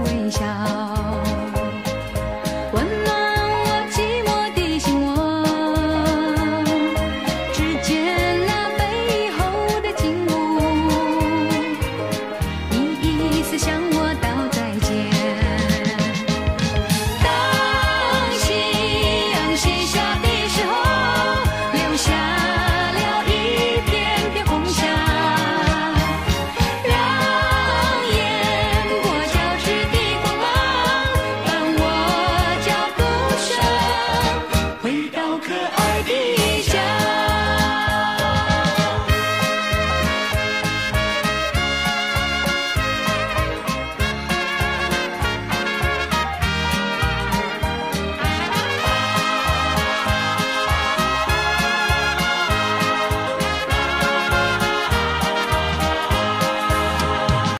微笑。